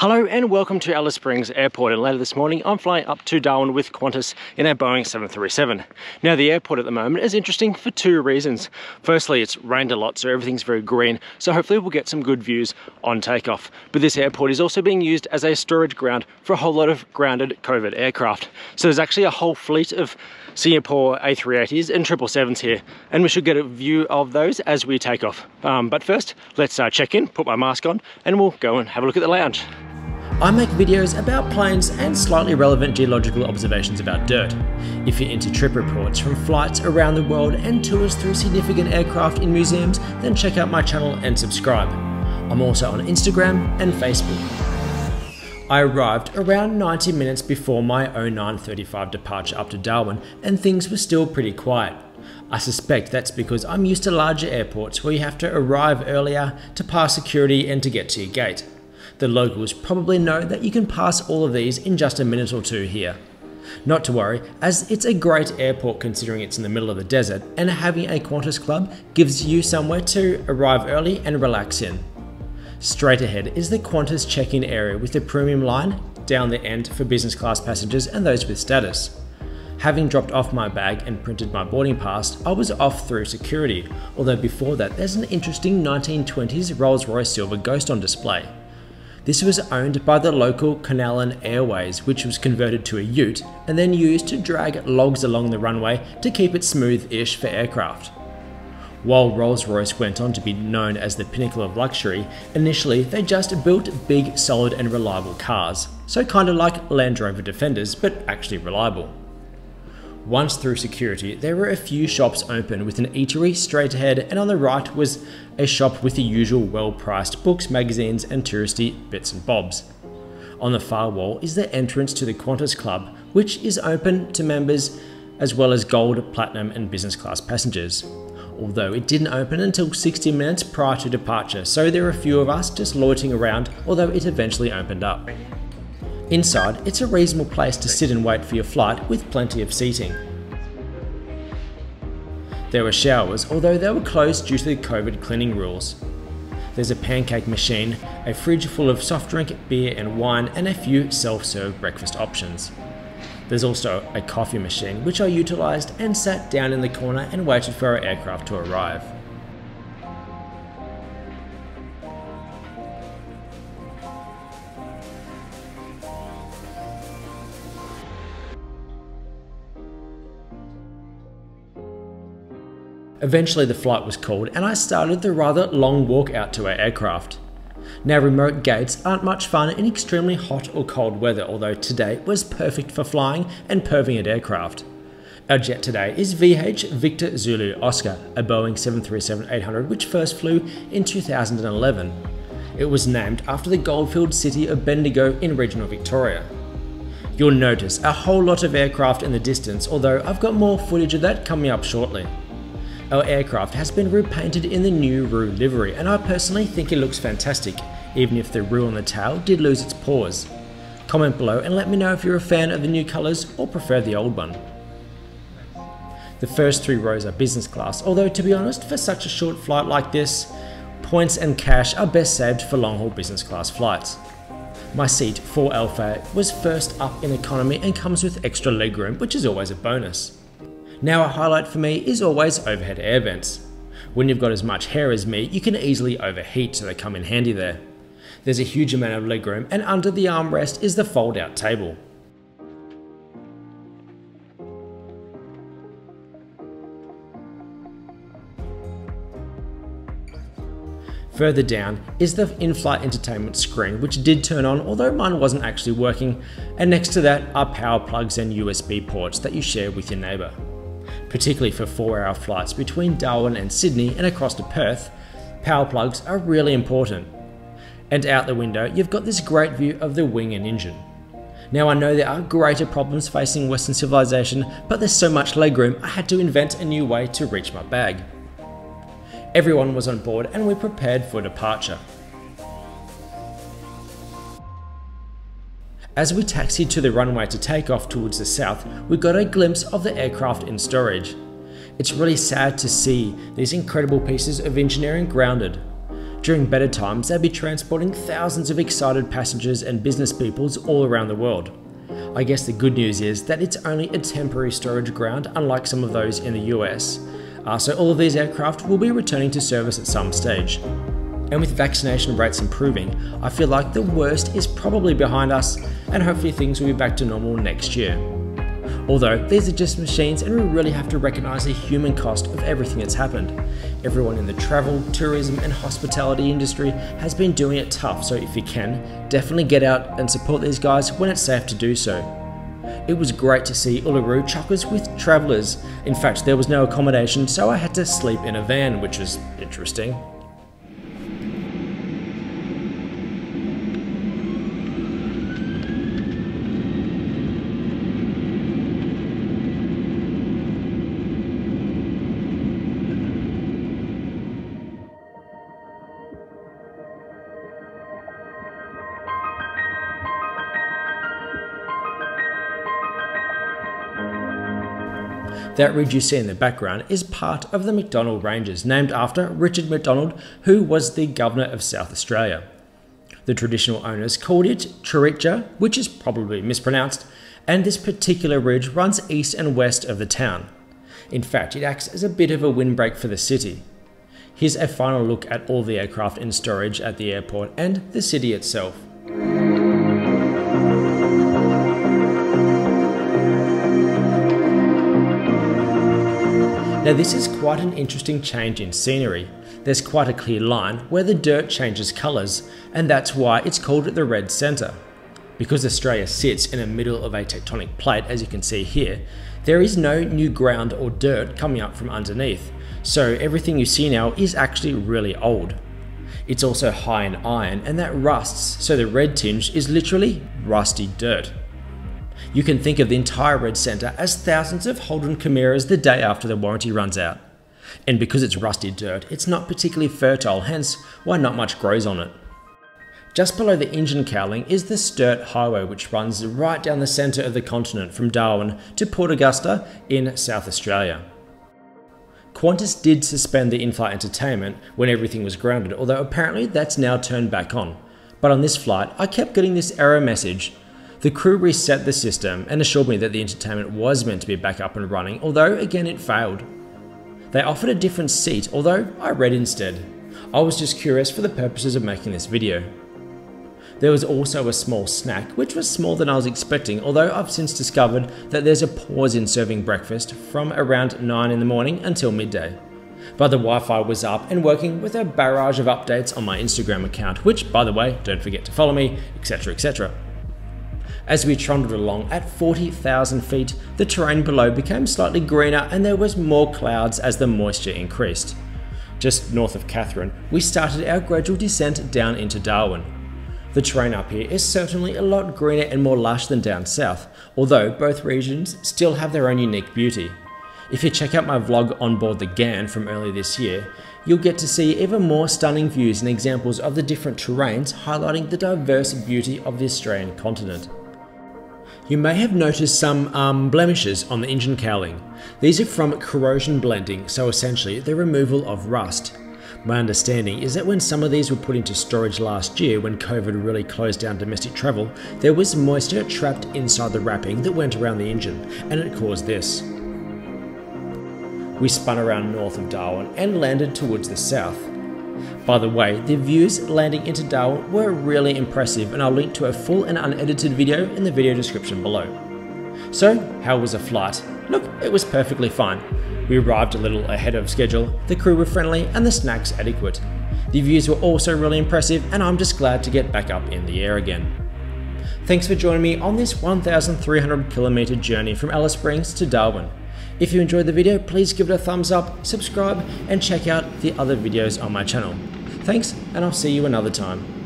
Hello and welcome to Alice Springs Airport and later this morning I'm flying up to Darwin with Qantas in our Boeing 737. Now the airport at the moment is interesting for two reasons. Firstly it's rained a lot so everything's very green so hopefully we'll get some good views on takeoff. But this airport is also being used as a storage ground for a whole lot of grounded COVID aircraft. So there's actually a whole fleet of Singapore A380s and 777s here and we should get a view of those as we take off. Um, but first let's uh, check in, put my mask on and we'll go and have a look at the lounge. I make videos about planes and slightly relevant geological observations about dirt. If you're into trip reports from flights around the world and tours through significant aircraft in museums, then check out my channel and subscribe. I'm also on Instagram and Facebook. I arrived around 90 minutes before my 0935 departure up to Darwin and things were still pretty quiet. I suspect that's because I'm used to larger airports where you have to arrive earlier to pass security and to get to your gate. The locals probably know that you can pass all of these in just a minute or two here. Not to worry, as it's a great airport considering it's in the middle of the desert, and having a Qantas club gives you somewhere to arrive early and relax in. Straight ahead is the Qantas check-in area with the premium line down the end for business class passengers and those with status. Having dropped off my bag and printed my boarding pass, I was off through security, although before that there's an interesting 1920s Rolls-Royce Silver Ghost on display. This was owned by the local Connellan Airways, which was converted to a ute and then used to drag logs along the runway to keep it smooth-ish for aircraft. While Rolls-Royce went on to be known as the pinnacle of luxury, initially they just built big, solid and reliable cars, so kinda like Land Rover Defenders, but actually reliable. Once through security, there were a few shops open with an eatery straight ahead, and on the right was a shop with the usual well priced books, magazines, and touristy bits and bobs. On the far wall is the entrance to the Qantas Club, which is open to members as well as gold, platinum, and business class passengers. Although it didn't open until 60 minutes prior to departure, so there were a few of us just loitering around, although it eventually opened up. Inside, it's a reasonable place to sit and wait for your flight with plenty of seating. There were showers, although they were closed due to the COVID cleaning rules. There's a pancake machine, a fridge full of soft drink, beer and wine, and a few self-serve breakfast options. There's also a coffee machine, which I utilised and sat down in the corner and waited for our aircraft to arrive. Eventually the flight was called and I started the rather long walk out to our aircraft. Now remote gates aren't much fun in extremely hot or cold weather although today was perfect for flying and perving at aircraft. Our jet today is VH Victor Zulu Oscar, a Boeing 737-800 which first flew in 2011. It was named after the goldfield city of Bendigo in regional Victoria. You'll notice a whole lot of aircraft in the distance although I've got more footage of that coming up shortly. Our aircraft has been repainted in the new Roo livery and I personally think it looks fantastic, even if the Roo on the tail did lose its paws. Comment below and let me know if you're a fan of the new colours or prefer the old one. The first three rows are business class, although to be honest, for such a short flight like this, points and cash are best saved for long haul business class flights. My seat, 4 Alpha, was first up in economy and comes with extra legroom, which is always a bonus. Now a highlight for me is always overhead air vents. When you've got as much hair as me, you can easily overheat so they come in handy there. There's a huge amount of legroom and under the armrest is the fold out table. Further down is the in-flight entertainment screen which did turn on although mine wasn't actually working and next to that are power plugs and USB ports that you share with your neighbour particularly for 4 hour flights between Darwin and Sydney and across to Perth, power plugs are really important. And out the window, you've got this great view of the wing and engine. Now I know there are greater problems facing Western civilization, but there's so much legroom I had to invent a new way to reach my bag. Everyone was on board and we prepared for departure. As we taxied to the runway to take off towards the south, we got a glimpse of the aircraft in storage. It's really sad to see these incredible pieces of engineering grounded. During better times, they'd be transporting thousands of excited passengers and business peoples all around the world. I guess the good news is that it's only a temporary storage ground, unlike some of those in the US. Uh, so all of these aircraft will be returning to service at some stage. And with vaccination rates improving, I feel like the worst is probably behind us, and hopefully things will be back to normal next year. Although these are just machines and we really have to recognise the human cost of everything that's happened. Everyone in the travel, tourism and hospitality industry has been doing it tough, so if you can, definitely get out and support these guys when it's safe to do so. It was great to see Uluru chockers with travellers. In fact, there was no accommodation, so I had to sleep in a van, which was interesting. That ridge you see in the background is part of the Macdonnell Ranges, named after Richard Macdonnell, who was the Governor of South Australia. The traditional owners called it Tjoritja, which is probably mispronounced, and this particular ridge runs east and west of the town. In fact, it acts as a bit of a windbreak for the city. Here's a final look at all the aircraft in storage at the airport and the city itself. Now this is quite an interesting change in scenery. There's quite a clear line where the dirt changes colours, and that's why it's called the red centre. Because Australia sits in the middle of a tectonic plate, as you can see here, there is no new ground or dirt coming up from underneath, so everything you see now is actually really old. It's also high in iron and that rusts, so the red tinge is literally rusty dirt. You can think of the entire Red Centre as thousands of Holden Camiras the day after the warranty runs out. And because it's rusty dirt, it's not particularly fertile, hence why not much grows on it. Just below the engine cowling is the Stuart Highway which runs right down the centre of the continent from Darwin to Port Augusta in South Australia. Qantas did suspend the in-flight entertainment when everything was grounded, although apparently that's now turned back on. But on this flight, I kept getting this error message the crew reset the system and assured me that the entertainment was meant to be back up and running, although again it failed. They offered a different seat, although I read instead. I was just curious for the purposes of making this video. There was also a small snack, which was smaller than I was expecting, although I've since discovered that there's a pause in serving breakfast from around 9 in the morning until midday. But the Wi Fi was up and working with a barrage of updates on my Instagram account, which, by the way, don't forget to follow me, etc. etc. As we trundled along at 40,000 feet, the terrain below became slightly greener and there was more clouds as the moisture increased. Just north of Katherine, we started our gradual descent down into Darwin. The terrain up here is certainly a lot greener and more lush than down south, although both regions still have their own unique beauty. If you check out my vlog on board the Ghan from earlier this year, you'll get to see even more stunning views and examples of the different terrains highlighting the diverse beauty of the Australian continent. You may have noticed some um, blemishes on the engine cowling. These are from corrosion blending, so essentially the removal of rust. My understanding is that when some of these were put into storage last year when COVID really closed down domestic travel, there was moisture trapped inside the wrapping that went around the engine, and it caused this. We spun around north of Darwin and landed towards the south. By the way, the views landing into Darwin were really impressive and I'll link to a full and unedited video in the video description below. So, how was the flight? Look, it was perfectly fine. We arrived a little ahead of schedule, the crew were friendly and the snacks adequate. The views were also really impressive and I'm just glad to get back up in the air again. Thanks for joining me on this 1,300 kilometer journey from Alice Springs to Darwin. If you enjoyed the video, please give it a thumbs up, subscribe, and check out the other videos on my channel. Thanks, and I'll see you another time.